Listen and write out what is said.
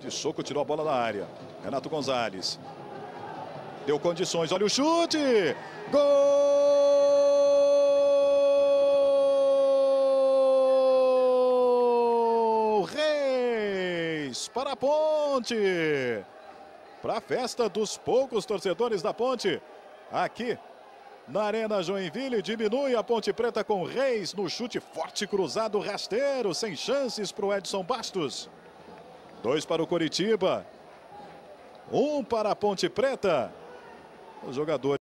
De soco, tirou a bola da área. Renato Gonzalez. Deu condições, olha o chute! Gol! Reis para a Ponte! Para a festa dos poucos torcedores da Ponte. Aqui na Arena Joinville, diminui a Ponte Preta com Reis no chute forte cruzado rasteiro, sem chances para o Edson Bastos. Dois para o Coritiba. Um para a Ponte Preta. Os jogadores.